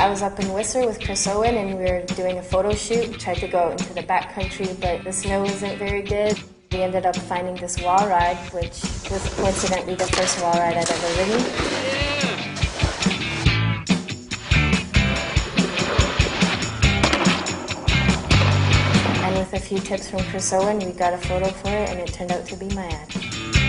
I was up in Whistler with Chris Owen and we were doing a photo shoot. We tried to go out into the backcountry, but the snow wasn't very good. We ended up finding this wall ride, which was coincidentally the first wall ride I'd ever ridden. And with a few tips from Chris Owen, we got a photo for it and it turned out to be my ad.